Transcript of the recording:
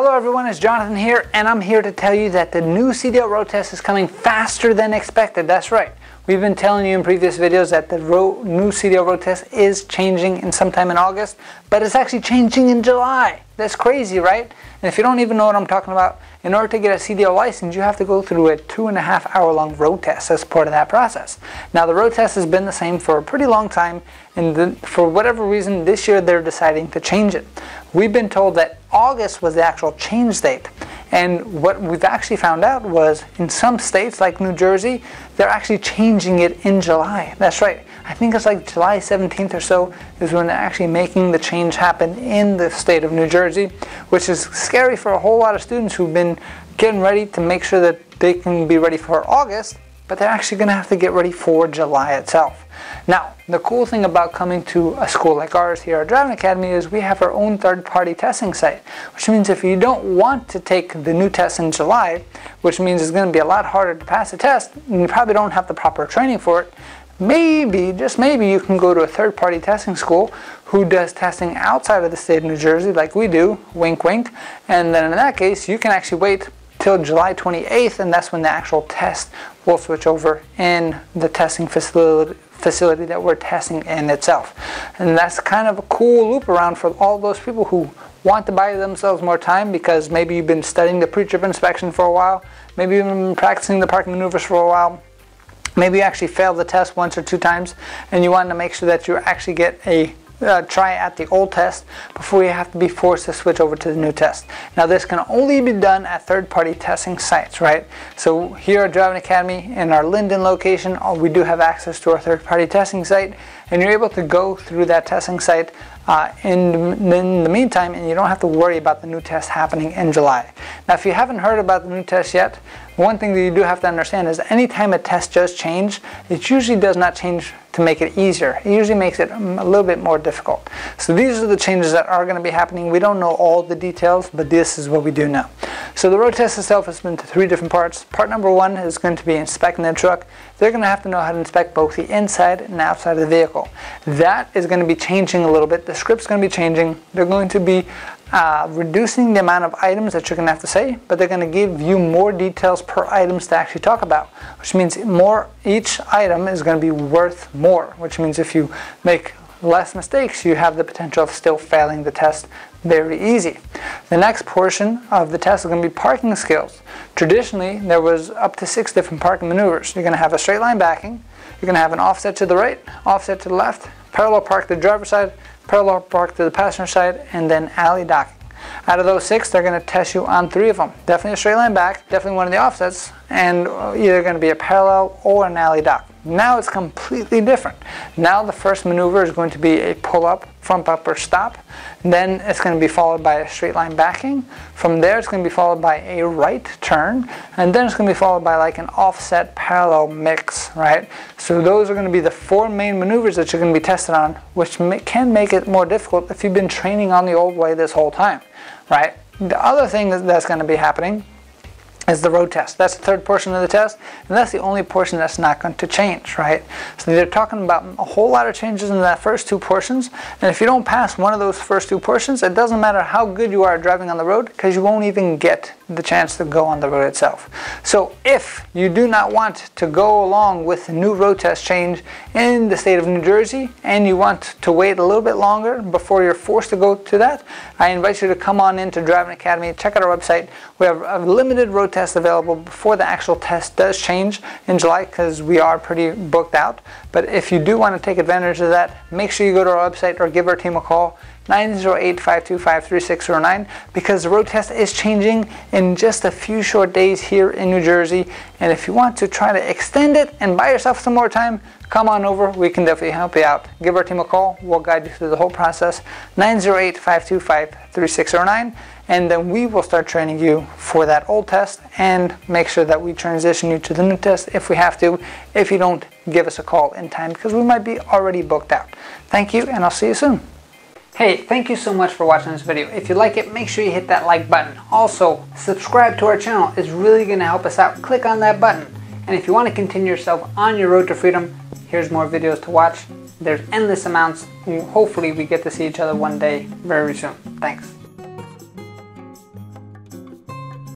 Hello everyone, it's Jonathan here, and I'm here to tell you that the new CDL road test is coming faster than expected. That's right. We've been telling you in previous videos that the road, new CDL road test is changing in sometime in August, but it's actually changing in July. That's crazy, right? And if you don't even know what I'm talking about, in order to get a CDL license, you have to go through a two and a half hour long road test as part of that process. Now, the road test has been the same for a pretty long time, and the, for whatever reason, this year they're deciding to change it. We've been told that August was the actual change date. And what we've actually found out was in some states like New Jersey, they're actually changing it in July. That's right. I think it's like July 17th or so is when they're actually making the change happen in the state of New Jersey, which is scary for a whole lot of students who've been getting ready to make sure that they can be ready for August, but they're actually going to have to get ready for July itself. Now, the cool thing about coming to a school like ours here at Driving Academy is we have our own third-party testing site, which means if you don't want to take the new test in July, which means it's going to be a lot harder to pass the test, and you probably don't have the proper training for it, maybe, just maybe, you can go to a third-party testing school who does testing outside of the state of New Jersey like we do, wink wink, and then in that case, you can actually wait till July 28th, and that's when the actual test will switch over in the testing facility facility that we're testing in itself. And that's kind of a cool loop around for all those people who want to buy themselves more time because maybe you've been studying the pre-trip inspection for a while, maybe you've been practicing the parking maneuvers for a while, maybe you actually failed the test once or two times and you want to make sure that you actually get a uh, try at the old test before you have to be forced to switch over to the new test. Now this can only be done at third-party testing sites, right? So here at Driving Academy in our Linden location, uh, we do have access to our third-party testing site and you're able to go through that testing site uh, in, in the meantime and you don't have to worry about the new test happening in July. Now if you haven't heard about the new test yet, one thing that you do have to understand is anytime a test does change, it usually does not change to make it easier. It usually makes it a little bit more difficult. So these are the changes that are going to be happening. We don't know all the details, but this is what we do know. So the road test itself has been to three different parts. Part number one is going to be inspecting the truck. They're going to have to know how to inspect both the inside and outside of the vehicle. That is going to be changing a little bit. The script's going to be changing. They're going to be uh, reducing the amount of items that you're going to have to say, but they're going to give you more details per items to actually talk about, which means more each item is going to be worth more, which means if you make less mistakes, you have the potential of still failing the test very easy. The next portion of the test is going to be parking skills. Traditionally, there was up to six different parking maneuvers. You're going to have a straight line backing, you're going to have an offset to the right, offset to the left, parallel park the driver's side, parallel park to the passenger side, and then alley docking. Out of those six, they're going to test you on three of them. Definitely a straight line back, definitely one of the offsets, and uh, either going to be a parallel or an alley dock. Now it's completely different. Now the first maneuver is going to be a pull-up, front bumper stop. Then it's going to be followed by a straight line backing. From there it's going to be followed by a right turn. And then it's going to be followed by like an offset parallel mix, right? So those are going to be the four main maneuvers that you're going to be tested on, which can make it more difficult if you've been training on the old way this whole time, right? The other thing that's going to be happening is the road test. That's the third portion of the test, and that's the only portion that's not going to change, right? So they're talking about a whole lot of changes in that first two portions, and if you don't pass one of those first two portions, it doesn't matter how good you are driving on the road, because you won't even get the chance to go on the road itself. So if you do not want to go along with the new road test change in the state of New Jersey, and you want to wait a little bit longer before you're forced to go to that, I invite you to come on into Driving Academy, check out our website. We have a limited road test test available before the actual test does change in July because we are pretty booked out. But if you do want to take advantage of that, make sure you go to our website or give our team a call. 908-525-3609 because the road test is changing in just a few short days here in New Jersey. And if you want to try to extend it and buy yourself some more time come on over. We can definitely help you out. Give our team a call. We'll guide you through the whole process. 908-525-3609 and then we will start training you for that old test and make sure that we transition you to the new test if we have to. If you don't give us a call in time because we might be already booked out. Thank you and I'll see you soon Hey, thank you so much for watching this video. If you like it, make sure you hit that like button. Also, subscribe to our channel. It's really going to help us out. Click on that button. And if you want to continue yourself on your road to freedom, here's more videos to watch. There's endless amounts. Hopefully we get to see each other one day very soon. Thanks.